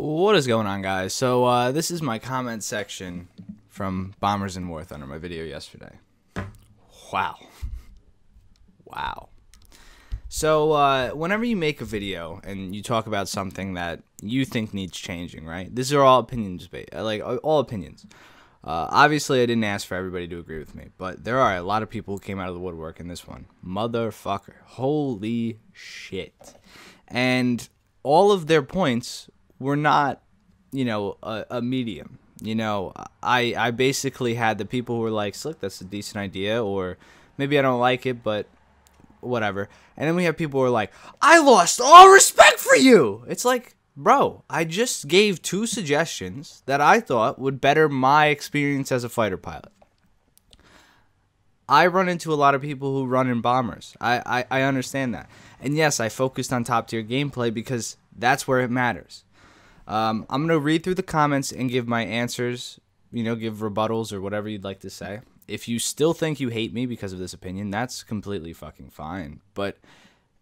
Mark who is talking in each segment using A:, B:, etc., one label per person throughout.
A: What is going on, guys? So, uh, this is my comment section from Bombers and War Thunder, my video yesterday. Wow. Wow. So, uh, whenever you make a video and you talk about something that you think needs changing, right? These are all opinions, like all opinions. Uh, obviously, I didn't ask for everybody to agree with me, but there are a lot of people who came out of the woodwork in this one. Motherfucker. Holy shit. And all of their points were not, you know, a, a medium. You know, I I basically had the people who were like, "Slick, that's a decent idea," or maybe I don't like it, but whatever. And then we have people who are like, "I lost all respect for you." It's like, bro, I just gave two suggestions that I thought would better my experience as a fighter pilot. I run into a lot of people who run in bombers. I, I, I understand that. And yes, I focused on top tier gameplay because that's where it matters. Um, I'm going to read through the comments and give my answers, you know, give rebuttals or whatever you'd like to say. If you still think you hate me because of this opinion, that's completely fucking fine. But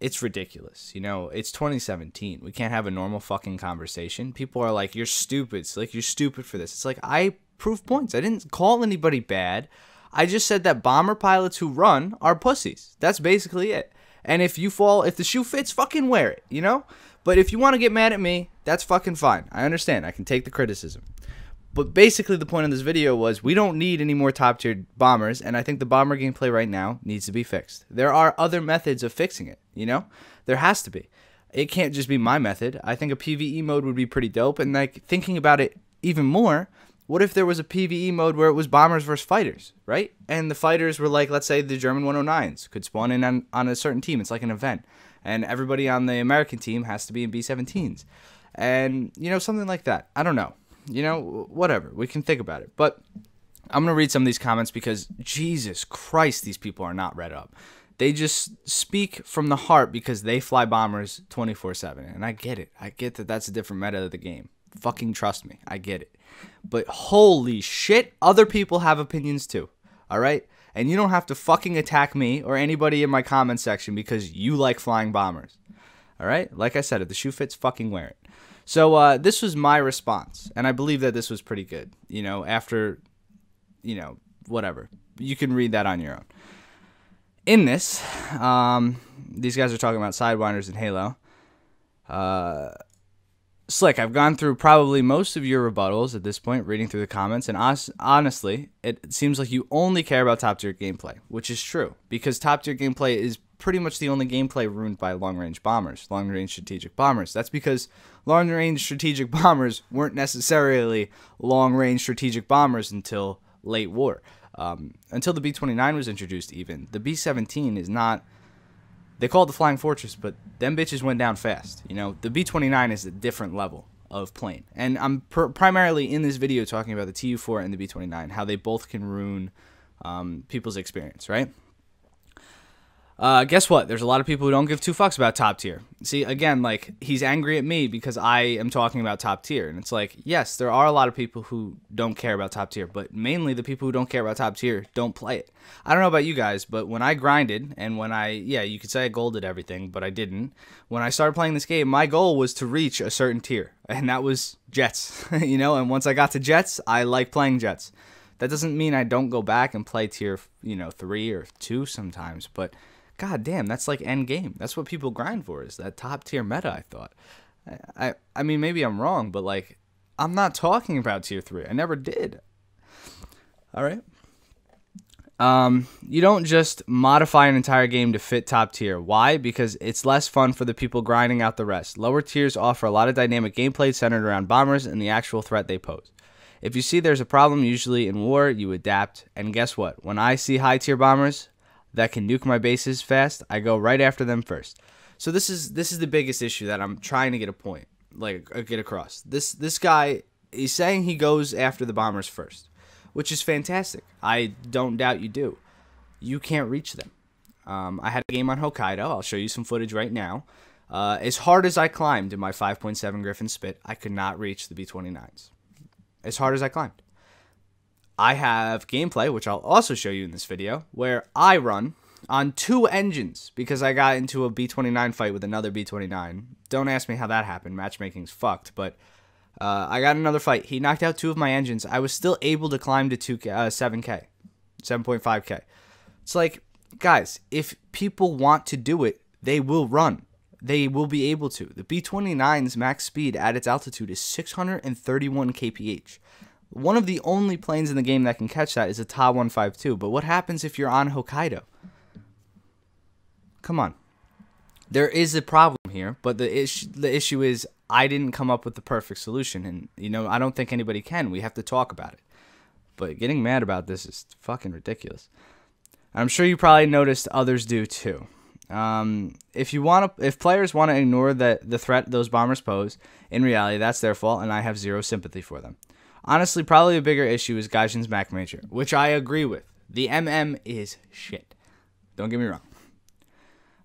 A: it's ridiculous. You know, it's 2017. We can't have a normal fucking conversation. People are like, you're stupid. It's like, you're stupid for this. It's like, I prove points. I didn't call anybody bad. I just said that bomber pilots who run are pussies. That's basically it. And if you fall, if the shoe fits, fucking wear it, you know? But if you want to get mad at me, that's fucking fine. I understand. I can take the criticism. But basically, the point of this video was we don't need any more top tier bombers, and I think the bomber gameplay right now needs to be fixed. There are other methods of fixing it, you know? There has to be. It can't just be my method. I think a PvE mode would be pretty dope, and like thinking about it even more, what if there was a PvE mode where it was bombers versus fighters, right? And the fighters were like, let's say the German 109s could spawn in on, on a certain team. It's like an event and everybody on the American team has to be in B-17s, and you know something like that. I don't know, you know, whatever. We can think about it, but I'm gonna read some of these comments because Jesus Christ, these people are not read up. They just speak from the heart because they fly bombers 24/7, and I get it. I get that that's a different meta of the game. Fucking trust me, I get it. But holy shit, other people have opinions too. All right? And you don't have to fucking attack me or anybody in my comment section because you like flying bombers. All right? Like I said, if the shoe fits, fucking wear it. So uh, this was my response, and I believe that this was pretty good. You know, after, you know, whatever. You can read that on your own. In this, um, these guys are talking about Sidewinders and Halo. Uh, Slick, I've gone through probably most of your rebuttals at this point, reading through the comments, and honestly, it seems like you only care about top tier gameplay, which is true, because top tier gameplay is pretty much the only gameplay ruined by long range bombers, long range strategic bombers. That's because long range strategic bombers weren't necessarily long range strategic bombers until late war. Um, until the B 29 was introduced, even. The B 17 is not they call it the Flying Fortress, but them bitches went down fast. You know, the B-29 is a different level of plane. And I'm pr primarily in this video talking about the Tu-4 and the B-29, how they both can ruin um, people's experience, right? Uh, guess what? There's a lot of people who don't give two fucks about top tier. See, again, like he's angry at me because I am talking about top tier, and it's like, yes, there are a lot of people who don't care about top tier, but mainly the people who don't care about top tier don't play it. I don't know about you guys, but when I grinded and when I, yeah, you could say I golded everything, but I didn't. When I started playing this game, my goal was to reach a certain tier, and that was jets, you know. And once I got to jets, I like playing jets. That doesn't mean I don't go back and play tier, you know, three or two sometimes, but god damn, that's like end game. That's what people grind for is that top tier meta. I thought. I, I mean maybe I'm wrong, but like I'm not talking about tier three. I never did. All right. Um, you don't just modify an entire game to fit top tier. Why? Because it's less fun for the people grinding out the rest. Lower tiers offer a lot of dynamic gameplay centered around bombers and the actual threat they pose. If you see there's a problem, usually in war, you adapt. And guess what? When I see high tier bombers, that can nuke my bases fast, I go right after them first. So this is this is the biggest issue that I'm trying to get a point, like uh, get across. This this guy is saying he goes after the bombers first, which is fantastic. I don't doubt you do. You can't reach them. Um, I had a game on Hokkaido. I'll show you some footage right now. Uh, as hard as I climbed in my 5.7 Griffon Spit, I could not reach the B-29s. As hard as I climbed. I have gameplay, which I'll also show you in this video, where I run on two engines because I got into a B-29 fight with another B-29. Don't ask me how that happened. Matchmaking's fucked, but Uh, I got another fight. He knocked out two of my engines. I was still able to climb to 2K, uh, 7K, 7.5K. It's like, guys, if people want to do it, they will run. They will be able to. The B 29's max speed at its altitude is 631 kph. One of the only planes in the game that can catch that is a Ta 152. But what happens if you're on Hokkaido? Come on. There is a problem here, but the issue the issue is I didn't come up with the perfect solution, and you know I don't think anybody can. We have to talk about it. But getting mad about this is fucking ridiculous. I'm sure you probably noticed others do too. Um, if you want to, if players want to ignore the the threat those bombers pose, in reality that's their fault, and I have zero sympathy for them. Honestly, probably a bigger issue is Gaijin's matchmaker, which I agree with. The MM is shit. Don't get me wrong.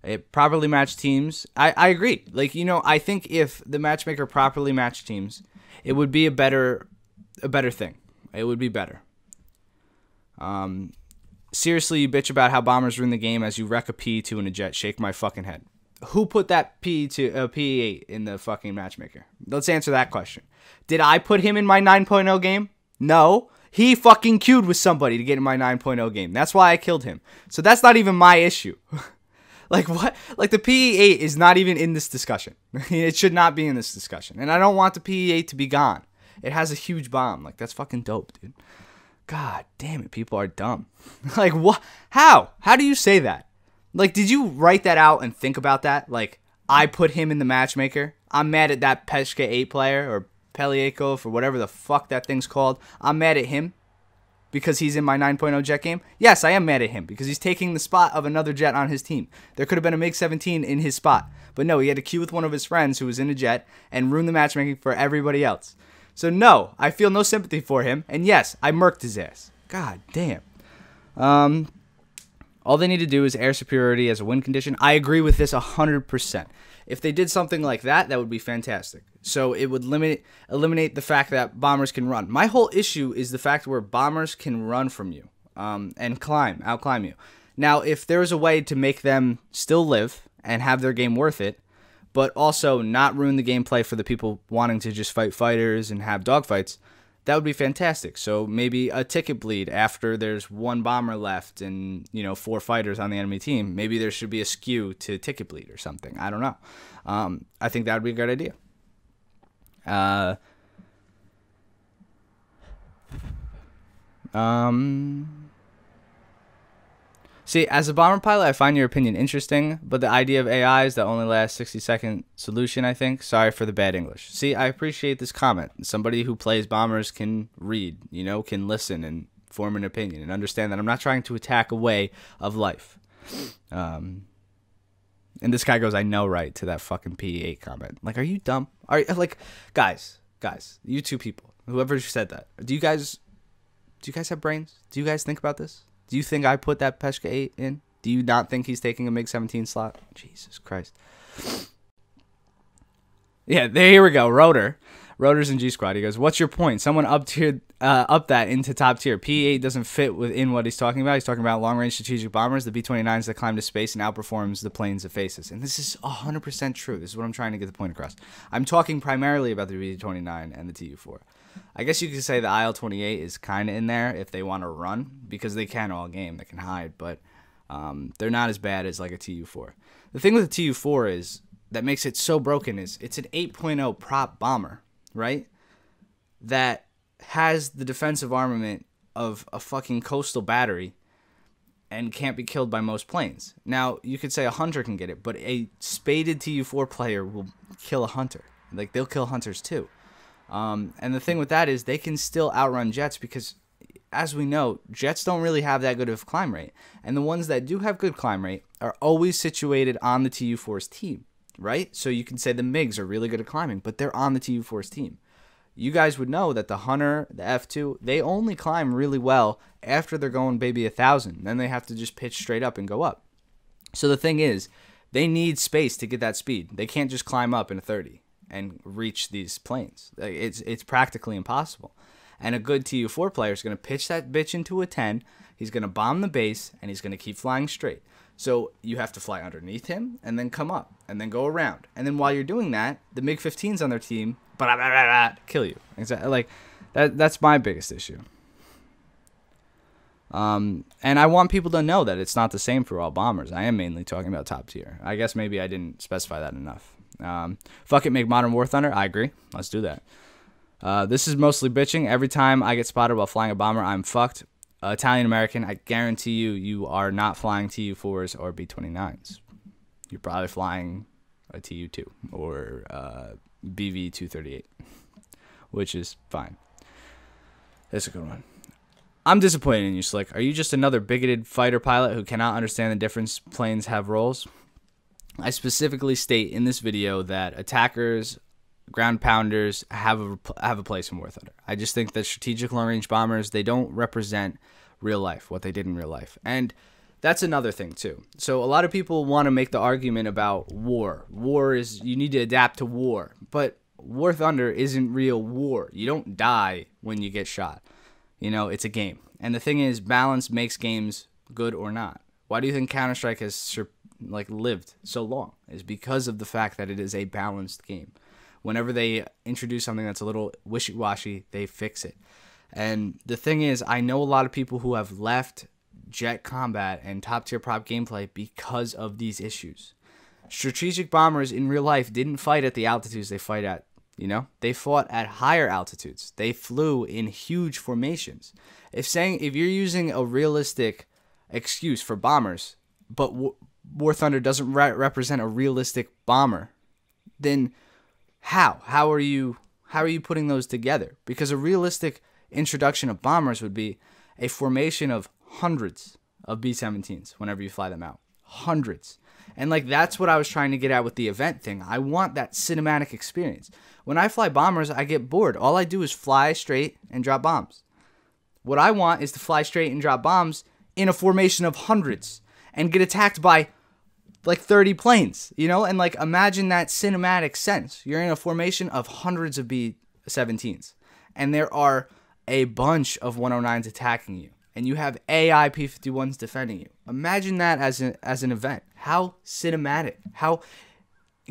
A: It properly matched teams. I, I agree. Like, you know, I think if the matchmaker properly matched teams, it would be a better a better thing. It would be better. Um seriously, you bitch about how bombers ruin the game as you wreck a P2 in a jet. Shake my fucking head. Who put that P2 uh, P8 in the fucking matchmaker? Let's answer that question. Did I put him in my 9.0 game? No. He fucking queued with somebody to get in my 9.0 game. That's why I killed him. So that's not even my issue. Like what? Like the PE8 is not even in this discussion. it should not be in this discussion. And I don't want the PE8 to be gone. It has a huge bomb. Like that's fucking dope, dude. God damn it, people are dumb. like what? How? How do you say that? Like did you write that out and think about that? Like I put him in the matchmaker. I'm mad at that Peshka 8 player or Peliakov or whatever the fuck that thing's called. I'm mad at him because he's in my 9.0 jet game? Yes, I am mad at him because he's taking the spot of another jet on his team. There could have been a MiG 17 in his spot. But no, he had to queue with one of his friends who was in a jet and ruin the matchmaking for everybody else. So no, I feel no sympathy for him. And yes, I murked his ass. God damn. Um, all they need to do is air superiority as a win condition. I agree with this 100%. If they did something like that, that would be fantastic. So it would limit eliminate the fact that bombers can run. My whole issue is the fact where bombers can run from you um, and climb, outclimb you. Now, if there was a way to make them still live and have their game worth it, but also not ruin the gameplay for the people wanting to just fight fighters and have dogfights, that would be fantastic. So maybe a ticket bleed after there's one bomber left and you know four fighters on the enemy team. Maybe there should be a skew to ticket bleed or something. I don't know. Um, I think that would be a good idea. Uh, um, See, as a bomber pilot, I find your opinion interesting, but the idea of AI is the only last 60 second solution, I think. Sorry for the bad English. See, I appreciate this comment. Somebody who plays bombers can read, you know, can listen and form an opinion and understand that I'm not trying to attack a way of life. Um, and this guy goes, I know, right, to that fucking PE8 comment. Like, are you dumb? Are like, guys, guys, you two people, whoever said that, do you guys, do you guys have brains? Do you guys think about this? Do you think I put that Peshka 8 in? Do you not think he's taking a MiG 17 slot? Jesus Christ. Yeah, there here we go. Rotor. Rotors and G Squad. He goes, What's your point? Someone up tier uh, up that into top tier. P8 doesn't fit within what he's talking about. He's talking about long range strategic bombers, the B 29s that climb to space and outperforms the planes it faces. And this is 100% true. This is what I'm trying to get the point across. I'm talking primarily about the B 29 and the TU 4. I guess you could say the IL 28 is kind of in there if they want to run because they can all game. They can hide, but um, they're not as bad as like a TU 4. The thing with the TU 4 is that makes it so broken is it's an 8.0 prop bomber, right? That has the defensive armament of a fucking coastal battery and can't be killed by most planes. Now, you could say a hunter can get it, but a spaded TU4 player will kill a hunter. Like, they'll kill hunters too. Um, and the thing with that is they can still outrun jets because, as we know, jets don't really have that good of climb rate. And the ones that do have good climb rate are always situated on the TU 4's team, right? So you can say the MiGs are really good at climbing, but they're on the TU 4's team. You guys would know that the Hunter, the F2, they only climb really well after they're going maybe a thousand. Then they have to just pitch straight up and go up. So the thing is, they need space to get that speed. They can't just climb up in a 30 and reach these planes. It's it's practically impossible. And a good TU4 player is going to pitch that bitch into a 10. He's going to bomb the base and he's going to keep flying straight. So you have to fly underneath him and then come up and then go around. And then while you're doing that, the MiG 15s on their team blah, blah, blah, kill you. Exactly. Like that. That's my biggest issue. Um, and I want people to know that it's not the same for all bombers. I am mainly talking about top tier. I guess maybe I didn't specify that enough. Um, fuck it, make Modern War Thunder. I agree. Let's do that. Uh, this is mostly bitching. Every time I get spotted while flying a bomber, I'm fucked. Uh, Italian American, I guarantee you, you are not flying Tu 4s or B 29s. You're probably flying a Tu 2 or uh, BV 238, which is fine. That's a good one. I'm disappointed in you, Slick. Are you just another bigoted fighter pilot who cannot understand the difference planes have roles? I specifically state in this video that attackers, ground pounders have a have a place in War Thunder. I just think that strategic long range bombers they don't represent real life, what they did in real life, and that's another thing too. So a lot of people want to make the argument about war. War is you need to adapt to war, but War Thunder isn't real war. You don't die when you get shot. You know, it's a game. And the thing is, balance makes games good or not. Why do you think Counter Strike has like lived so long? Is because of the fact that it is a balanced game. Whenever they introduce something that's a little wishy washy, they fix it. And the thing is, I know a lot of people who have left jet combat and top tier prop gameplay because of these issues. Strategic bombers in real life didn't fight at the altitudes they fight at you know, they fought at higher altitudes. They flew in huge formations. If saying if you're using a realistic excuse for bombers, but War Thunder doesn't re- represent a realistic bomber, then how? How are you how are you putting those together? Because a realistic introduction of bombers would be a formation of hundreds of B-17s whenever you fly them out. Hundreds. And like that's what I was trying to get at with the event thing. I want that cinematic experience. When I fly bombers, I get bored. All I do is fly straight and drop bombs. What I want is to fly straight and drop bombs in a formation of hundreds and get attacked by like 30 planes, you know? And like imagine that cinematic sense. You're in a formation of hundreds of B 17s, and there are a bunch of 109s attacking you, and you have AI P 51s defending you. Imagine that as, a, as an event. How cinematic, how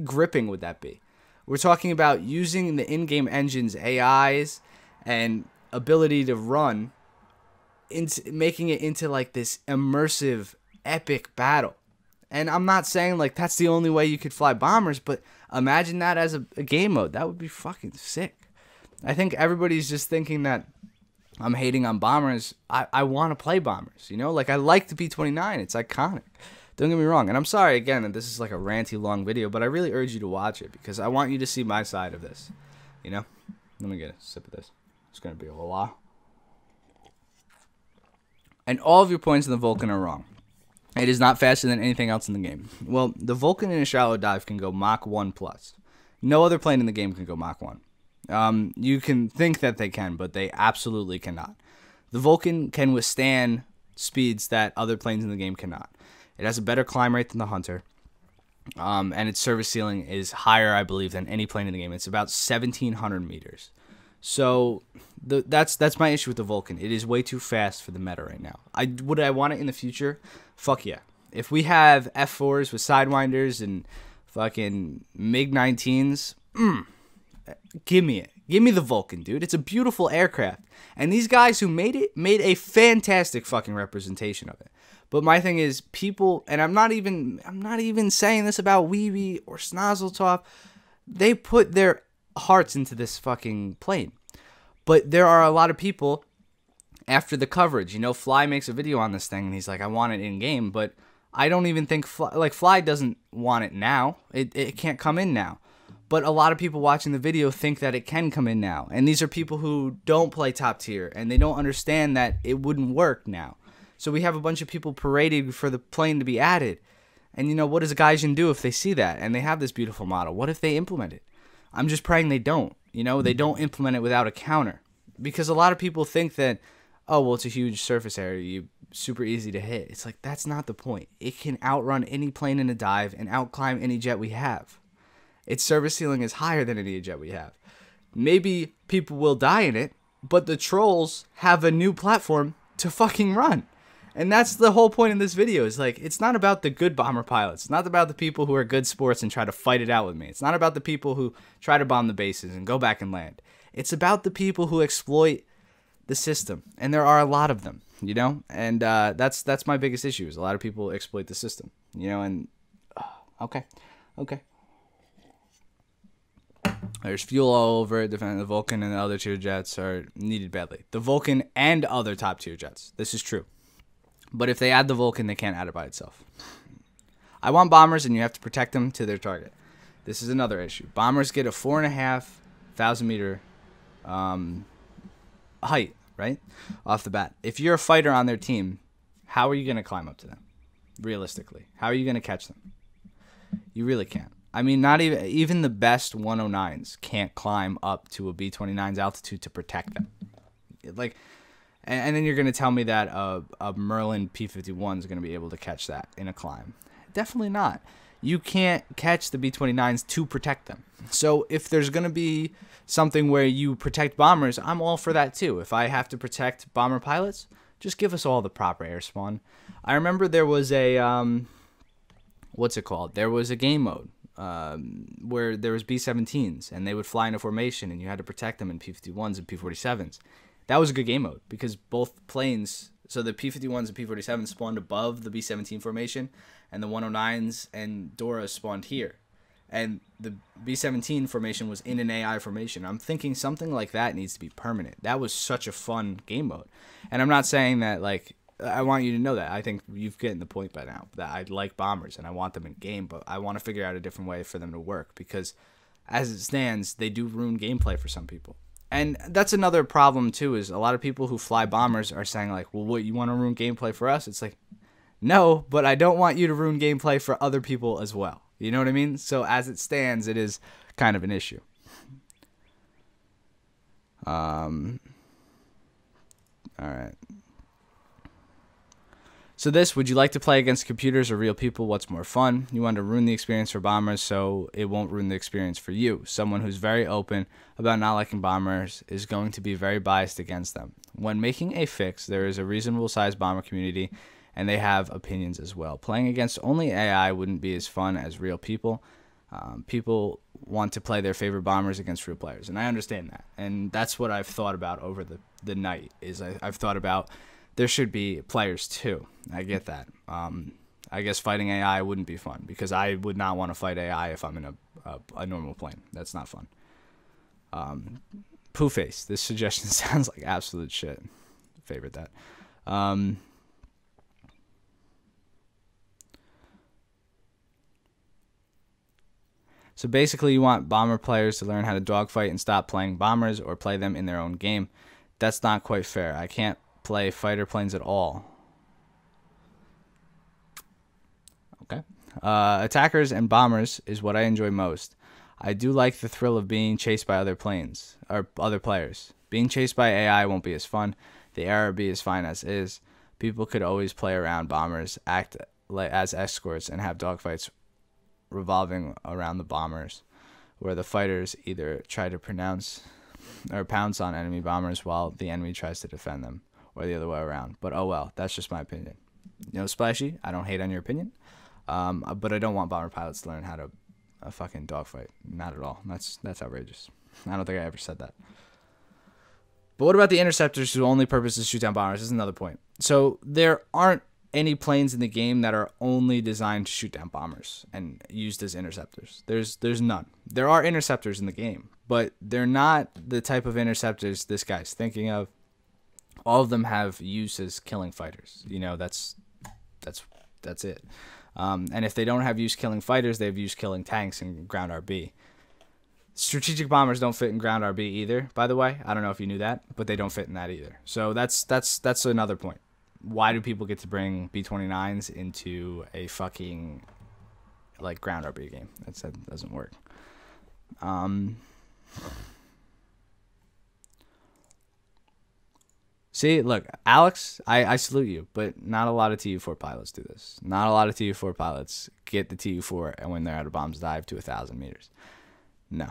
A: gripping would that be? We're talking about using the in-game engine's AIs and ability to run into making it into like this immersive epic battle. And I'm not saying like that's the only way you could fly bombers, but imagine that as a, a game mode. That would be fucking sick. I think everybody's just thinking that I'm hating on bombers. I, I want to play bombers, you know? Like I like the B29. It's iconic. Don't get me wrong. And I'm sorry again that this is like a ranty long video, but I really urge you to watch it because I want you to see my side of this. You know? Let me get a sip of this. It's going to be a while. And all of your points in the Vulcan are wrong. It is not faster than anything else in the game. Well, the Vulcan in a shallow dive can go Mach 1 plus. No other plane in the game can go Mach 1. Um, you can think that they can, but they absolutely cannot. The Vulcan can withstand speeds that other planes in the game cannot. It has a better climb rate than the Hunter. Um, and its service ceiling is higher, I believe, than any plane in the game. It's about 1,700 meters. So the, that's that's my issue with the Vulcan. It is way too fast for the meta right now. I would I want it in the future? Fuck yeah. If we have F4s with sidewinders and fucking MiG 19s, mm, give me it. Give me the Vulcan, dude. It's a beautiful aircraft. And these guys who made it made a fantastic fucking representation of it. But my thing is, people, and I'm not even, I'm not even saying this about Weeby or Snozzletop. They put their hearts into this fucking plane. But there are a lot of people after the coverage. You know, Fly makes a video on this thing, and he's like, I want it in game, but I don't even think Fly, like Fly doesn't want it now. It it can't come in now. But a lot of people watching the video think that it can come in now. And these are people who don't play top tier and they don't understand that it wouldn't work now. So we have a bunch of people parading for the plane to be added. And you know, what does a Gaijin do if they see that and they have this beautiful model? What if they implement it? I'm just praying they don't. You know, they don't implement it without a counter. Because a lot of people think that, oh, well, it's a huge surface area. You super easy to hit. It's like that's not the point. It can outrun any plane in a dive and outclimb any jet we have. Its service ceiling is higher than any jet we have. Maybe people will die in it, but the trolls have a new platform to fucking run And that's the whole point in this video is like it's not about the good bomber pilots. It's not about the people who are good sports and try to fight it out with me. It's not about the people who try to bomb the bases and go back and land. It's about the people who exploit the system. And there are a lot of them, you know? And uh, that's that's my biggest issue is a lot of people exploit the system, you know, and uh, okay. Okay. There's fuel all over it. The Vulcan and the other tier jets are needed badly. The Vulcan and other top tier jets. This is true. But if they add the Vulcan, they can't add it by itself. I want bombers, and you have to protect them to their target. This is another issue. Bombers get a four and a half thousand meter um, height, right, off the bat. If you're a fighter on their team, how are you going to climb up to them? Realistically, how are you going to catch them? You really can't. I mean, not even even the best 109s can't climb up to a B29's altitude to protect them. Like and, then you're going to tell me that a, a Merlin P51 is going to be able to catch that in a climb. Definitely not. You can't catch the B29s to protect them. So if there's going to be something where you protect bombers, I'm all for that too. If I have to protect bomber pilots, just give us all the proper air spawn. I remember there was a um, what's it called? There was a game mode um, where there was B-17s and they would fly in a formation and you had to protect them in P-51s and P-47s that was a good game mode because both planes, so the P51s and P47s spawned above the B17 formation, and the 109s and Dora spawned here. And the B17 formation was in an AI formation. I'm thinking something like that needs to be permanent. That was such a fun game mode. And I'm not saying that, like, I want you to know that. I think you've gotten the point by now that I like bombers and I want them in game, but I want to figure out a different way for them to work because as it stands, they do ruin gameplay for some people. And that's another problem too. Is a lot of people who fly bombers are saying like, "Well, what you want to ruin gameplay for us?" It's like, no, but I don't want you to ruin gameplay for other people as well. You know what I mean? So as it stands, it is kind of an issue. Um. All right. So this, would you like to play against computers or real people? What's more fun? You want to ruin the experience for bombers so it won't ruin the experience for you. Someone who's very open about not liking bombers is going to be very biased against them. When making a fix, there is a reasonable sized bomber community and they have opinions as well. Playing against only AI wouldn't be as fun as real people. Um, people want to play their favorite bombers against real players, and I understand that. And that's what I've thought about over the, the night. Is I, I've thought about there should be players too. I get that. Um, I guess fighting AI wouldn't be fun because I would not want to fight AI if I'm in a, a, a normal plane. That's not fun. Um, Poo face. This suggestion sounds like absolute shit. Favorite that. Um, so basically, you want bomber players to learn how to dogfight and stop playing bombers or play them in their own game. That's not quite fair. I can't play fighter planes at all. Okay. Uh, attackers and bombers is what I enjoy most. I do like the thrill of being chased by other planes or other players. Being chased by AI won't be as fun. The ARB is fine as is. People could always play around bombers, act as escorts, and have dogfights revolving around the bombers, where the fighters either try to pronounce or pounce on enemy bombers while the enemy tries to defend them or the other way around. But oh well, that's just my opinion. You know, Splashy, I don't hate on your opinion, um, uh, but I don't want bomber pilots to learn how to a fucking dogfight. Not at all. That's that's outrageous. I don't think I ever said that. But what about the interceptors whose only purpose is to shoot down bombers? This is another point. So there aren't any planes in the game that are only designed to shoot down bombers and used as interceptors. There's there's none. There are interceptors in the game, but they're not the type of interceptors this guy's thinking of all of them have use as killing fighters. You know, that's that's that's it. Um, and if they don't have use killing fighters, they have use killing tanks and ground RB. Strategic bombers don't fit in ground RB either. By the way, I don't know if you knew that, but they don't fit in that either. So that's that's that's another point. Why do people get to bring B29s into a fucking like ground RB game? That's, that doesn't work. Um, See, look, Alex, I, I salute you, but not a lot of TU4 pilots do this. Not a lot of TU4 pilots get the TU4 and when they're out of bombs dive to a thousand meters. No.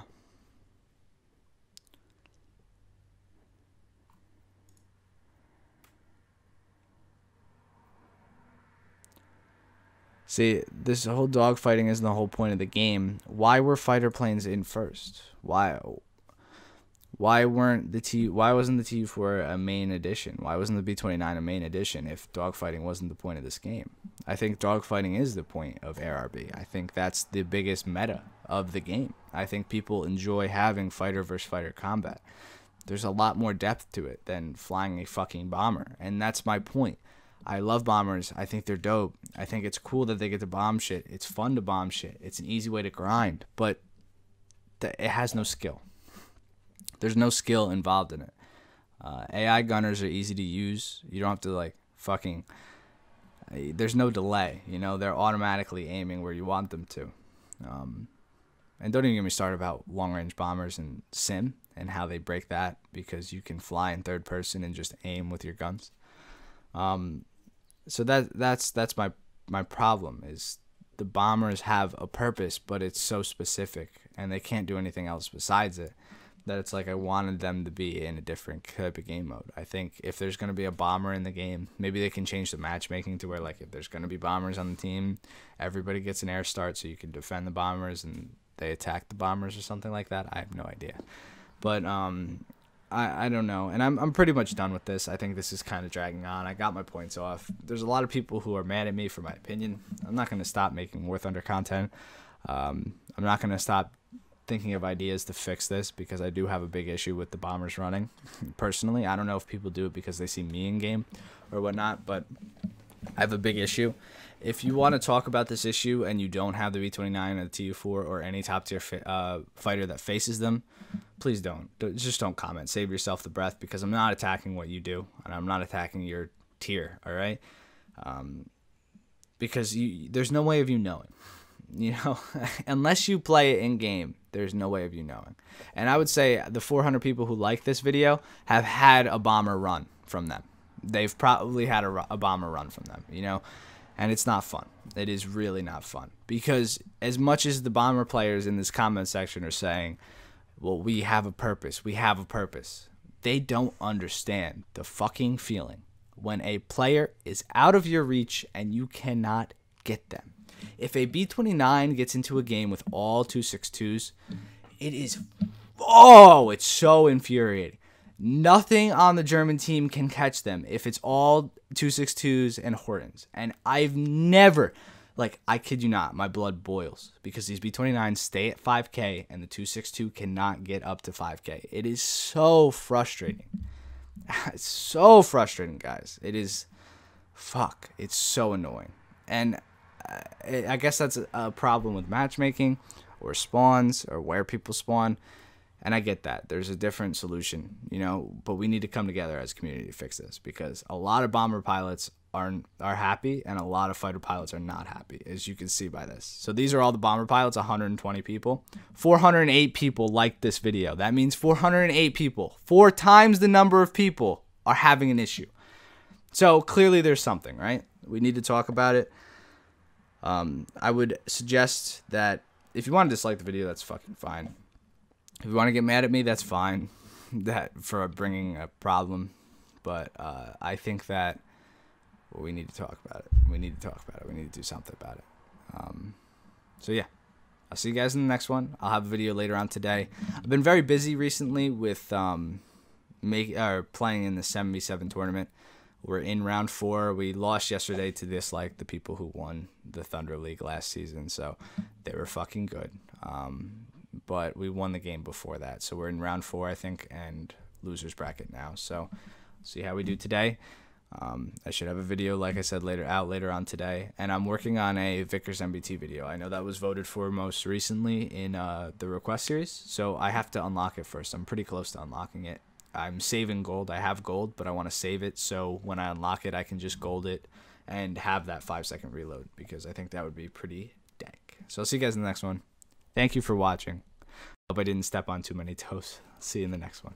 A: See, this whole dogfighting isn't the whole point of the game. Why were fighter planes in first? Why? Why weren't the T? Why wasn't the T four a main addition? Why wasn't the B twenty nine a main addition if dogfighting wasn't the point of this game? I think dogfighting is the point of ARB. I think that's the biggest meta of the game. I think people enjoy having fighter versus fighter combat. There's a lot more depth to it than flying a fucking bomber, and that's my point. I love bombers. I think they're dope. I think it's cool that they get to bomb shit. It's fun to bomb shit. It's an easy way to grind, but it has no skill. There's no skill involved in it. Uh, AI gunners are easy to use. You don't have to like fucking. Uh, there's no delay. You know they're automatically aiming where you want them to. Um, and don't even get me started about long range bombers and sim and how they break that because you can fly in third person and just aim with your guns. Um, so that that's that's my my problem is the bombers have a purpose, but it's so specific and they can't do anything else besides it. That it's like I wanted them to be in a different type of game mode. I think if there's gonna be a bomber in the game, maybe they can change the matchmaking to where like if there's gonna be bombers on the team, everybody gets an air start so you can defend the bombers and they attack the bombers or something like that. I have no idea, but um, I, I don't know. And I'm, I'm pretty much done with this. I think this is kind of dragging on. I got my points off. There's a lot of people who are mad at me for my opinion. I'm not going to stop making War Thunder content. Um, I'm not going to stop thinking of ideas to fix this because I do have a big issue with the bombers running. Personally, I don't know if people do it because they see me in game or whatnot, but I have a big issue. If you want to talk about this issue and you don't have the B29 or the TU4 or any top tier uh, fighter that faces them, please don't. Just don't comment. Save yourself the breath because I'm not attacking what you do and I'm not attacking your tier. All right, um, because you, there's no way of you knowing. You know, unless you play it in game, there's no way of you knowing. And I would say the 400 people who like this video have had a bomber run from them. They've probably had a, a bomber run from them. You know and it's not fun. It is really not fun because as much as the bomber players in this comment section are saying, "Well, we have a purpose. We have a purpose." They don't understand the fucking feeling when a player is out of your reach and you cannot get them. If a B29 gets into a game with all 262s, it is oh, it's so infuriating. Nothing on the German team can catch them if it's all 262s and Hortens. And I've never, like, I kid you not, my blood boils because these B29s stay at 5K and the 262 cannot get up to 5K. It is so frustrating. It's so frustrating, guys. It is, fuck, it's so annoying. And I guess that's a problem with matchmaking or spawns or where people spawn. And I get that. There's a different solution, you know, but we need to come together as a community to fix this because a lot of bomber pilots are are happy and a lot of fighter pilots are not happy, as you can see by this. So these are all the bomber pilots, 120 people. 408 people liked this video. That means 408 people, four times the number of people are having an issue. So clearly there's something, right? We need to talk about it. Um, I would suggest that if you want to dislike the video, that's fucking fine. If you want to get mad at me, that's fine. That for bringing a problem, but uh, I think that we need to talk about it. We need to talk about it. We need to do something about it. Um, so yeah, I'll see you guys in the next one. I'll have a video later on today. I've been very busy recently with um, make or playing in the 77 tournament. We're in round four. We lost yesterday to this like the people who won the Thunder League last season, so they were fucking good. Um, but we won the game before that. So we're in round four, I think, and losers bracket now. So see how we do today. Um, I should have a video, like I said, later out later on today, and I'm working on a Vickers MBT video. I know that was voted for most recently in uh, the request series, so I have to unlock it first. I'm pretty close to unlocking it. I'm saving gold. I have gold, but I want to save it so when I unlock it, I can just gold it and have that five second reload because I think that would be pretty dank. So I'll see you guys in the next one. Thank you for watching. Hope I didn't step on too many toes. See you in the next one.